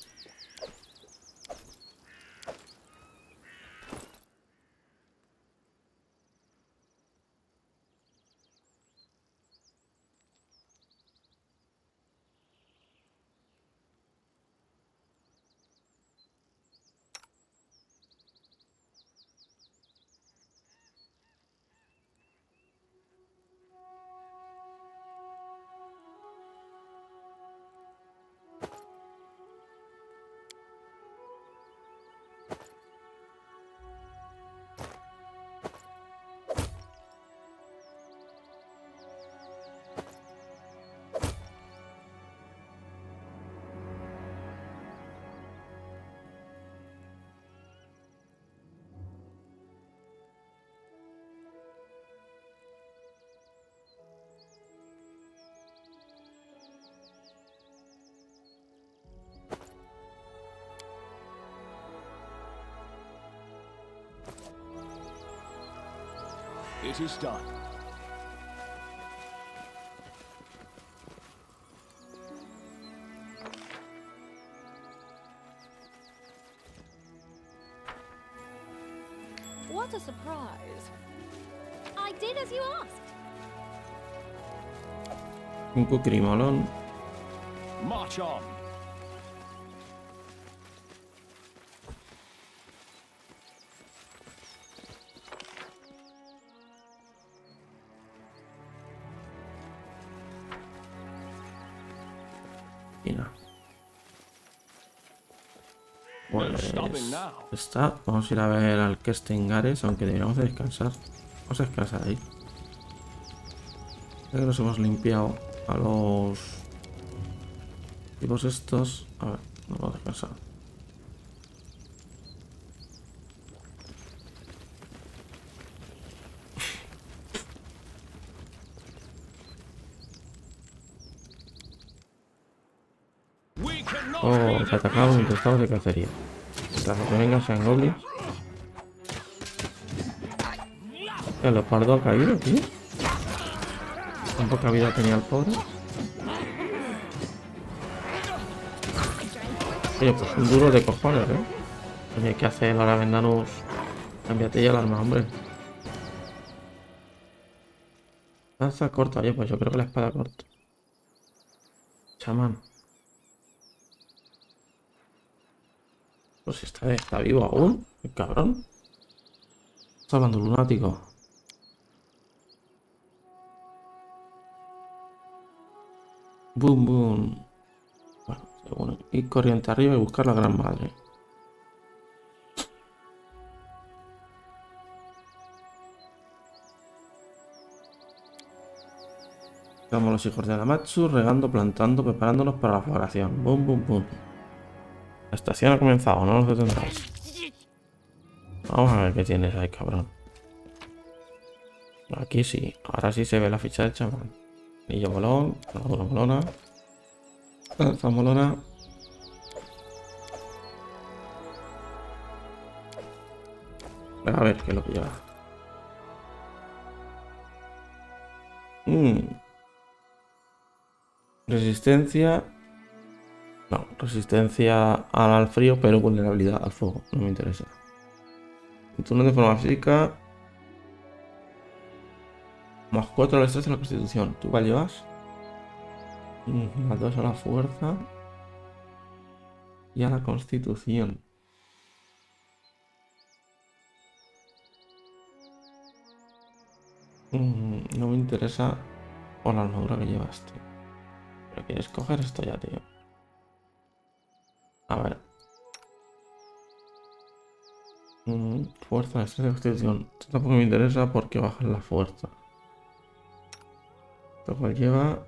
It is done. What a surprise. I did as you asked. Un cukrimolón. March on. Está. Vamos a ir a ver al Kestingares, aunque deberíamos de descansar. Vamos a descansar ahí. Ya que nos hemos limpiado a los tipos estos. A ver, no vamos a descansar. Oh, se atacaron estados de cacería. Mientras lo que vengan sean goblins. El leopardo ha caído, tío. Tan poca vida tenía el pobre. Oye, pues un duro de cojones, ¿eh? Oye, ¿qué hace ahora Vendanus? Cámbiate ya el arma, hombre. Lanza corta, oye, pues yo creo que la espada corta. Chamán. Pues está, vivo aún, el cabrón. Está hablando lunático. Boom, boom. Bueno, ir corriente arriba y buscar la gran madre. Estamos los hijos de Adamatsu regando, plantando, preparándonos para la floración. Boom, boom, boom. La estación ha comenzado, no nos detendrás. Vamos a ver qué tienes ahí, cabrón. Aquí sí, ahora sí se ve la ficha del chamán. Anillo molón, armadura molona. Lanza molona. A ver qué es lo que lleva. Mm. Resistencia. No, resistencia al, frío, pero vulnerabilidad al fuego. No me interesa. Turno de forma física. Más 4 al estrés de la constitución. ¿Tú cuál llevas? Más 2 a la fuerza. Y a la constitución. Mm, No me interesa por la armadura que llevas, tío. Pero quieres coger esto ya, tío. A ver. Mm, Fuerza, estrés constitución. Esto tampoco me interesa porque bajan la fuerza. Esto cual lleva.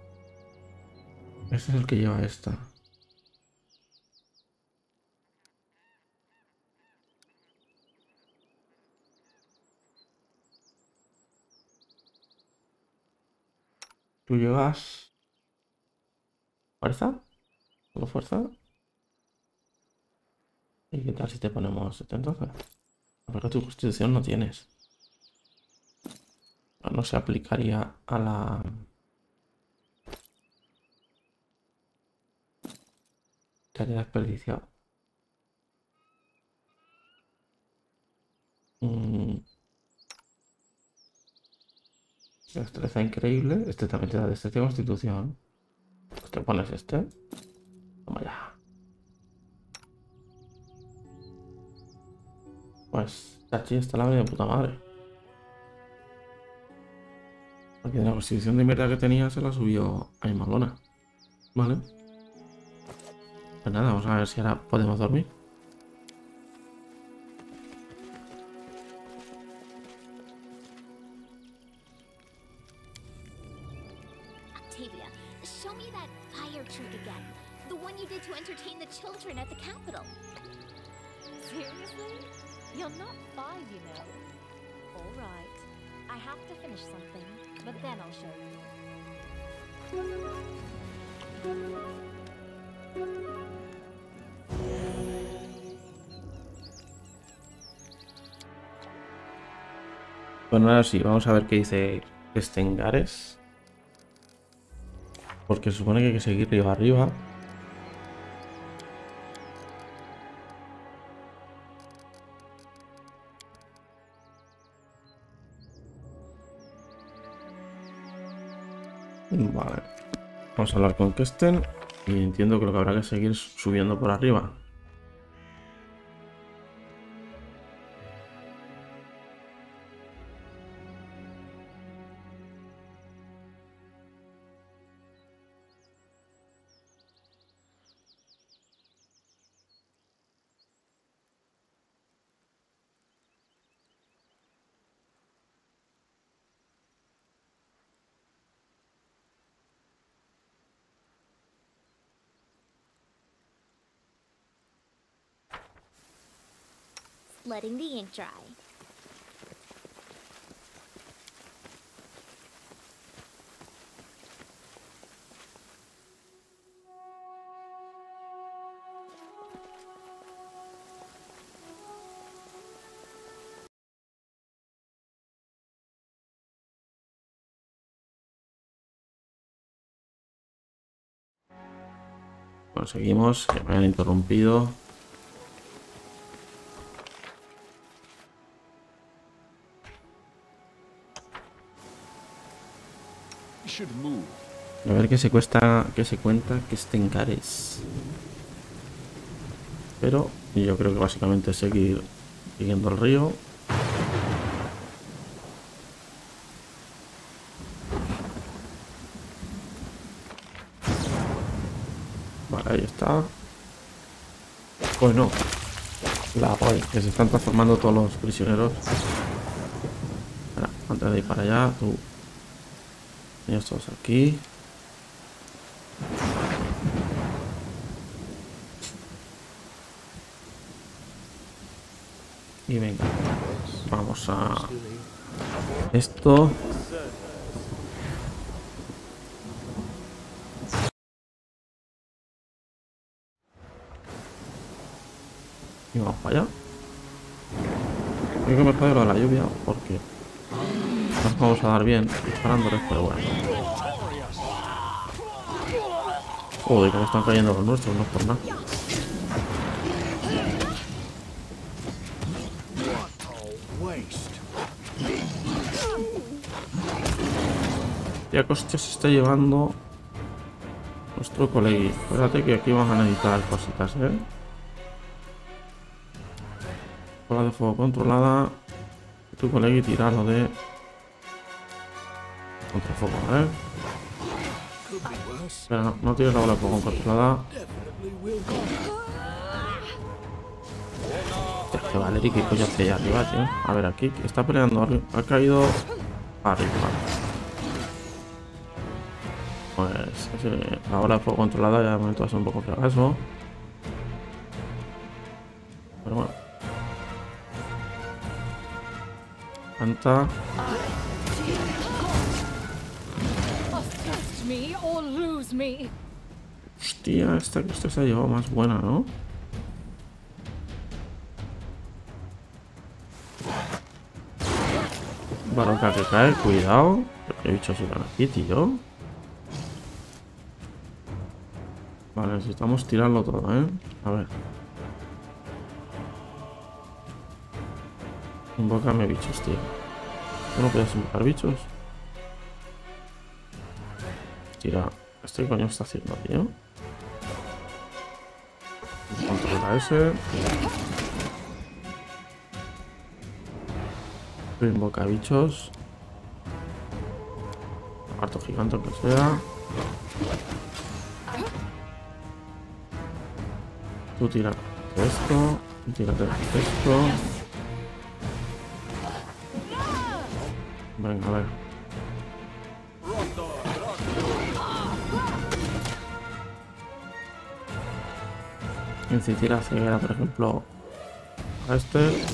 Este es el que lleva esta. Tú llevas. ¿Fuerza? ¿Solo fuerza? ¿Y qué tal si te ponemos este entonces? Porque tu constitución no tienes. No se aplicaría a la... Estaría desperdiciado. Mm. Destreza increíble. Este también te da destreza y constitución. Pues te pones este. Toma ya. Pues Chachi está la de puta madre. Porque de la constitución de mierda que tenía se la subió a Malona. Vale. Pues nada, vamos a ver si ahora podemos dormir. Ahora sí, vamos a ver qué dice Estengares. Porque supone que hay que seguir río arriba. Vale. Vamos a hablar con Kesten. Y entiendo que lo que habrá que seguir subiendo por arriba. Letting the ink dry. Bueno, seguimos. Que me han interrumpido. A ver qué se cuesta, qué se cuenta que estén cares. Pero yo creo que básicamente es seguir siguiendo el río. Vale, ahí está. Bueno, la guay, que se están transformando todos los prisioneros. Antes de ir para allá, tú. Ellos todos aquí. Venga, vamos a esto. Y vamos para allá. Creo que me fallo lo de la lluvia porque nos vamos a dar bien disparándoles, pero bueno. Joder, cómo están cayendo los nuestros, no es por nada. Ya hostia se está llevando nuestro colegui. Espérate que aquí vamos a necesitar cositas, ¿eh? Bola de fuego controlada. Tu colegui tirarlo de contrafuego, ¿eh? Could be worse. Espera, no, no tires la bola de fuego controlada. Hostia, que Valerie, ¿qué coño hace arriba? A ver, aquí está peleando. Ha caído arriba. Pues bola de fuego controlada ya de momento va a ser un poco fracaso. Pero bueno. Me. Hostia, esta que esta se ha llevado más buena, ¿no? Barroca que cae, cuidado. ¿Qué bichos iban aquí, tío? Vale, necesitamos tirarlo todo, ¿eh? A ver. Invócame bichos, tío. ¿Tú no puedes invocar bichos? Tira. ¿Este coño está haciendo, tío? Controla ese. Invoca bichos. Harto gigante que sea. Tú tira esto. Tírate esto. Venga, a ver. Y si tira ceguera, por ejemplo, a este.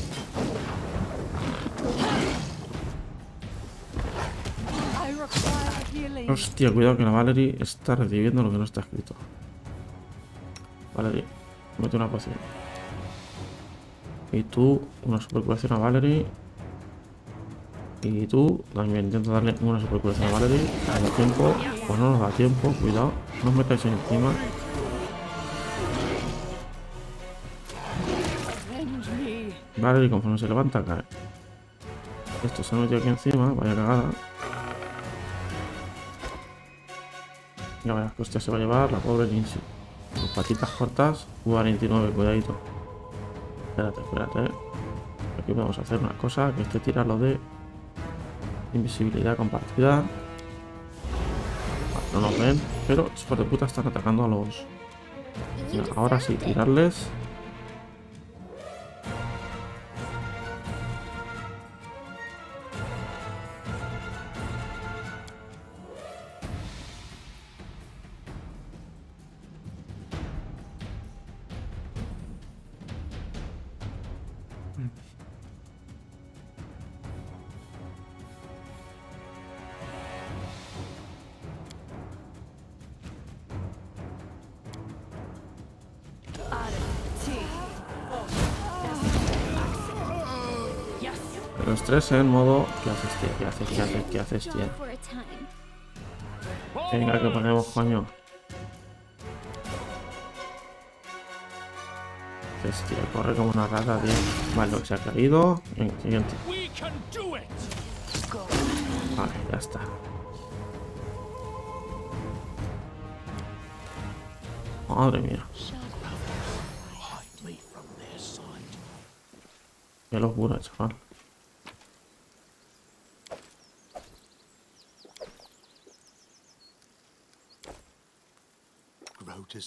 Hostia, cuidado que la Valerie está recibiendo lo que no está escrito. Valerie, mete una poción. Y tú, una supercuración a Valerie. Y tú también intenta darle una supercuración a Valerie. Al tiempo, pues no nos da tiempo, cuidado. No os metáis encima. Valerie, conforme se levanta, cae. Esto se ha metido aquí encima, vaya cagada. Ya verás que hostia se va a llevar la pobre Lindsay. Sus patitas cortas, 49, cuidadito. Espérate, espérate. Aquí vamos a hacer una cosa, que este tira lo de invisibilidad compartida. No nos ven, pero hijos de puta están atacando a los... Ahora sí, tirarles. Los tres en modo... ¿Qué haces, tío? ¿Qué haces? ¿Qué haces? ¿Qué haces, tío? Venga, que ponemos, coño. Corre como una rata, tío. Vale, lo que se ha caído. Venga, siguiente. Vale, ya está. Madre mía. Qué locura, chaval.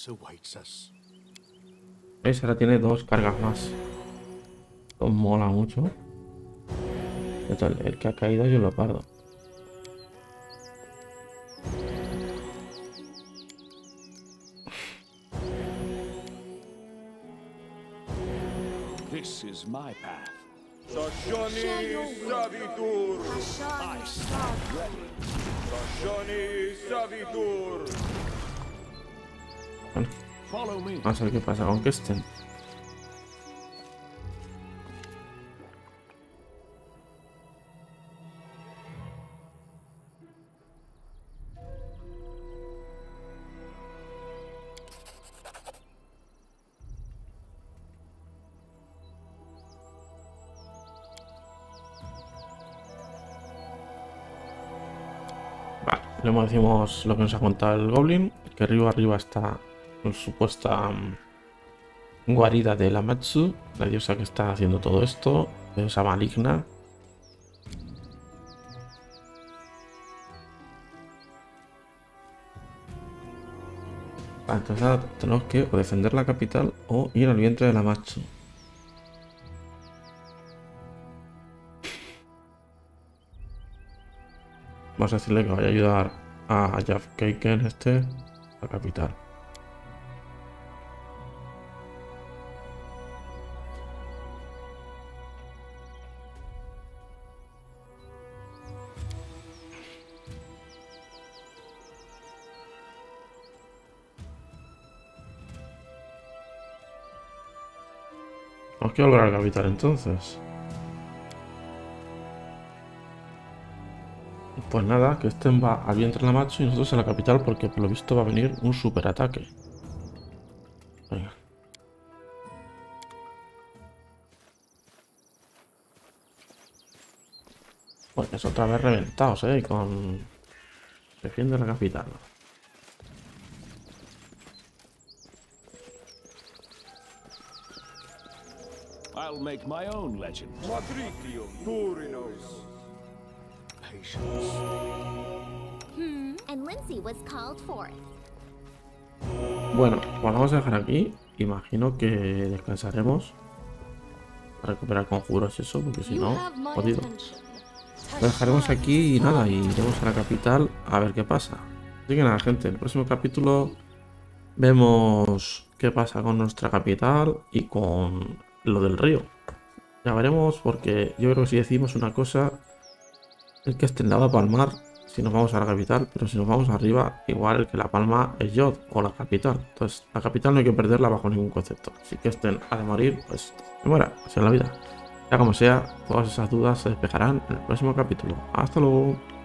Grotus awaits us. ¿Veis? Ahora tiene dos cargas más. Esto mola mucho. Esto, El, el que ha caído yo lo pardo. This is my path. Sashani Savitur. Sashani Savitur. Vamos a ver qué pasa con Kesten. Vale, le decimos lo que nos ha contado el Goblin, que arriba arriba está supuesta mm, guarida de la Matsu, la diosa que está haciendo todo esto, la diosa maligna. Entonces ahora tenemos que o defender la capital o ir al vientre de la Matsu. Vamos a decirle que vaya a ayudar a Jeff Kaken este, la capital. Que volver a la capital entonces. Pues nada, que este va vientre de la macho y nosotros a la capital porque por lo visto va a venir un superataque. Venga. Pues es otra vez reventados, eh, con... Defiende la capital. I'll make my own legend. Matritium Turinos. Patience. And Lindsay was called forth. Bueno, pues vamos a dejar aquí. Imagino que descansaremos. Para recuperar conjuros y eso, porque si no, jodido. Lo dejaremos aquí y nada, y iremos a la capital a ver qué pasa. Así que nada, gente, en el próximo capítulo vemos qué pasa con nuestra capital y con lo del río. Ya veremos, porque yo creo que si decimos una cosa, el que esté en la palmar si nos vamos a la capital, pero si nos vamos arriba, igual el que la palma es Yod o la capital. Entonces, la capital no hay que perderla bajo ningún concepto. Si que estén a de morir, pues muera, así es la vida. Ya como sea, todas esas dudas se despejarán en el próximo capítulo. Hasta luego.